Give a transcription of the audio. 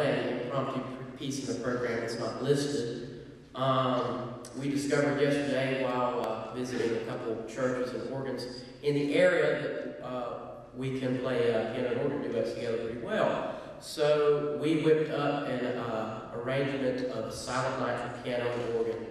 an impromptu piece in the program that's not listed. Um, we discovered yesterday while uh, visiting a couple of churches and organs in the area that uh, we can play uh, piano and organ duets together pretty well. So we whipped up an uh, arrangement of Silent Night for piano and organ